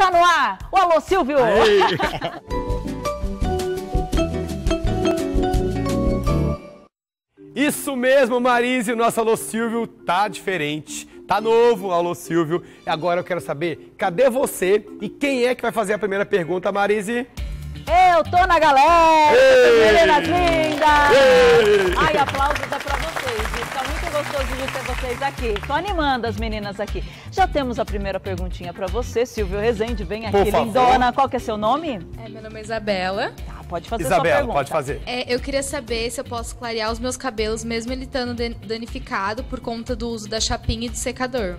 Tá no ar, o Alô Silvio! Isso mesmo, Marise, o nosso Alô Silvio tá diferente. Tá novo o Alô Silvio. E agora eu quero saber, cadê você e quem é que vai fazer a primeira pergunta, Marise? Eu tô na galera! Meninas lindas! Ei! Ai, aplausos é pra vocês, gente. Tá muito gostoso de ter vocês aqui. Tô animando as meninas aqui. Já temos a primeira perguntinha pra você, Silvio Rezende. Vem aqui, Por favor. lindona. Qual que é seu nome? É, meu nome é Isabela. Tá, pode fazer sua Isabela, pergunta. pode fazer. É, eu queria saber se eu posso clarear os meus cabelos, mesmo ele estando dan- danificado por conta do uso da chapinha e do secador.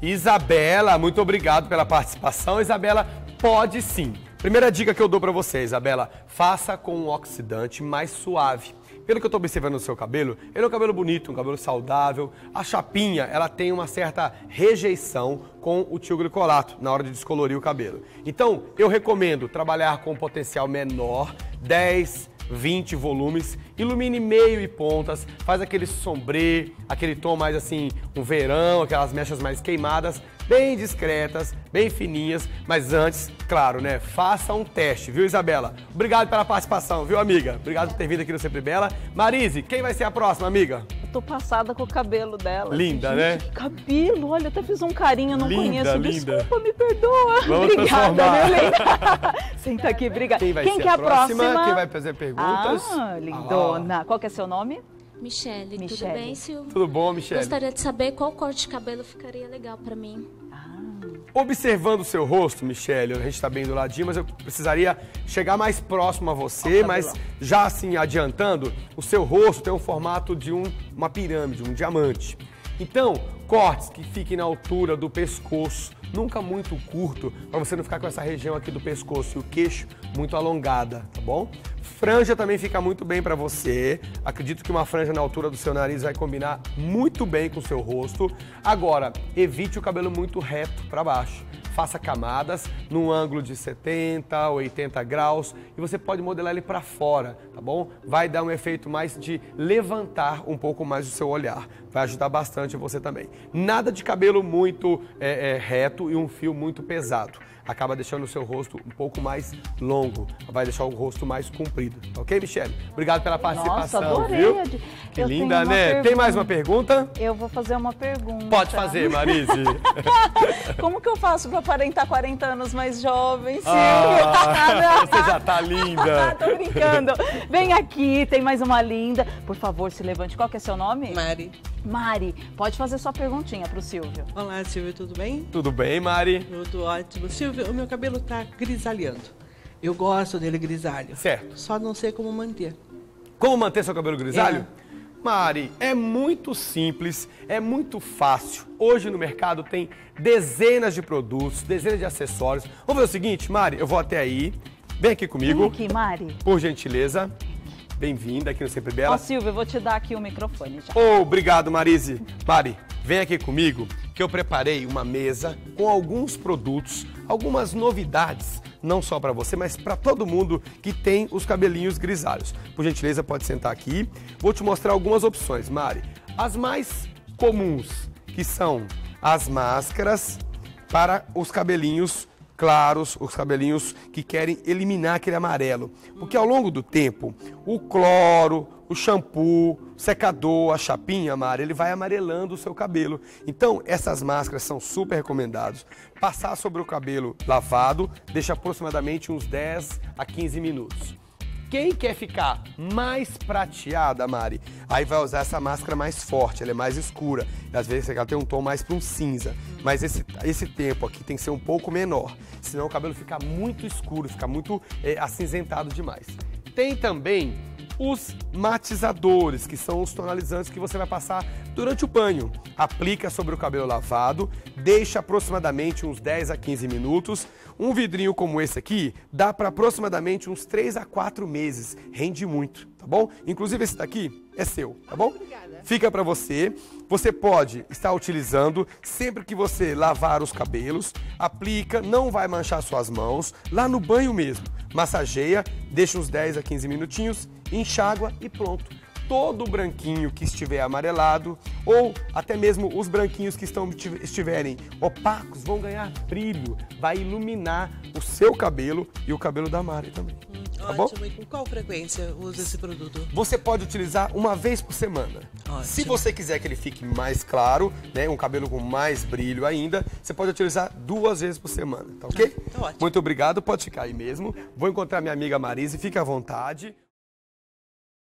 Isabela, muito obrigado pela participação. Isabela, pode sim. Primeira dica que eu dou pra você, Isabela, faça com um oxidante mais suave. Pelo que eu tô observando no seu cabelo, ele é um cabelo bonito, um cabelo saudável. A chapinha, ela tem uma certa rejeição com o tioglicolato na hora de descolorir o cabelo. Então, eu recomendo trabalhar com um potencial menor, 10, 20 volumes, ilumine meio e pontas, faz aquele sombrê, aquele tom mais assim, um verão, aquelas mechas mais queimadas, bem discretas, bem fininhas, mas antes, claro, né, faça um teste, viu, Isabela? Obrigado pela participação, viu, amiga? Obrigado por ter vindo aqui no Sempre Bela. Marise, quem vai ser a próxima, amiga? Eu tô passada com o cabelo dela. Linda, Gente, né? Que cabelo, olha, até fiz um carinho, não Linda, conheço. linda. Desculpa, me perdoa. Vamos obrigada, transformar. meu lindo. Senta aqui, obrigada. Quem vai Quem ser que é a próxima? próxima? Quem vai fazer perguntas? Ah, lindona. Qual que é seu nome? Michele, Michele. tudo bem, Silvio? Tudo bom, Michelle? Gostaria de saber qual corte de cabelo ficaria legal pra mim. Observando o seu rosto, Michele, a gente está bem do ladinho, mas eu precisaria chegar mais próximo a você, mas já assim adiantando, o seu rosto tem um formato de um- uma pirâmide, um diamante. Então, cortes que fiquem na altura do pescoço, nunca muito curto, para você não ficar com essa região aqui do pescoço e o queixo muito alongada, tá bom? Franja também fica muito bem para você. Acredito que uma franja na altura do seu nariz vai combinar muito bem com o seu rosto. Agora, evite o cabelo muito reto para baixo. Faça camadas num ângulo de 70, 80 graus e você pode modelar ele para fora, tá bom? Vai dar um efeito mais de levantar um pouco mais o seu olhar. Vai ajudar bastante você também. Nada de cabelo muito é, é, reto e um fio muito pesado acaba deixando o seu rosto um pouco mais longo, vai deixar o rosto mais comprido. Ok, Michelle? Obrigado pela participação, Nossa, adorei. viu? Que Eu linda, né? Tem pergunta. mais uma pergunta? Eu vou fazer uma pergunta. Pode fazer, Marise. Como que eu faço pra aparentar 40 anos mais jovem, Silvio? Ah, você já tá Ah, linda. tô brincando. Vem aqui, tem mais uma linda. Por favor, se levante. Qual que é seu nome? Mari. Mari, pode fazer sua perguntinha pro Silvio. Olá, Silvio, tudo bem? Tudo bem, Mari? Tudo ótimo. Silvio, o meu cabelo tá grisalhando. Eu gosto dele grisalho. Certo. Só não sei como manter. Como manter seu cabelo grisalho? Mari, é muito simples, é muito fácil. Hoje no mercado tem dezenas de produtos, dezenas de acessórios. Vamos fazer o seguinte, Mari, eu vou até aí. Vem aqui comigo, Vem aqui, Mari. por gentileza. Bem-vinda aqui no Sempre Ó, Bela. Silvio, eu vou te dar aqui o microfone já. Obrigado, Marise. Mari, vem aqui comigo que eu preparei uma mesa com alguns produtos, algumas novidades, não só para você, mas para todo mundo que tem os cabelinhos grisalhos. Por gentileza, pode sentar aqui. Vou te mostrar algumas opções, Mari. As mais comuns, que são as máscaras para os cabelinhos claros, os cabelinhos que querem eliminar aquele amarelo. Porque ao longo do tempo, o cloro, o shampoo, o secador, a chapinha, Mari, ele vai amarelando o seu cabelo. Então, essas máscaras são super recomendadas. Passar sobre o cabelo lavado, deixa aproximadamente uns 10 a 15 minutos. Quem quer ficar mais prateada, Mari, aí vai usar essa máscara mais forte, ela é mais escura. Às vezes ela tem um tom mais para um cinza. Mas esse, esse tempo aqui tem que ser um pouco menor. Senão o cabelo fica muito escuro, fica muito é, acinzentado demais. Tem também os matizadores, que são os tonalizantes que você vai passar durante o banho. Aplica sobre o cabelo lavado, deixa aproximadamente uns 10 a 15 minutos. Um vidrinho como esse aqui dá para aproximadamente uns 3 a 4 meses. Rende muito, tá bom? Inclusive esse daqui é seu, tá bom? Fica para você. Você pode estar utilizando sempre que você lavar os cabelos. Aplica, não vai manchar suas mãos. Lá no banho mesmo. Massageia, deixa uns 10 a 15 minutinhos, enxágua e pronto. todo o branquinho que estiver amarelado ou até mesmo os branquinhos que estão, estiverem opacos vão ganhar brilho, vai iluminar o seu cabelo e o cabelo da Mari também. Tá bom? Ótimo. E com qual frequência usa esse produto? Você pode utilizar uma vez por semana. Ótimo. Se você quiser que ele fique mais claro, né, um cabelo com mais brilho ainda, você pode utilizar duas vezes por semana, tá ok? tá ótimo. Muito obrigado, pode ficar aí mesmo. Vou encontrar minha amiga Marise, fique à vontade.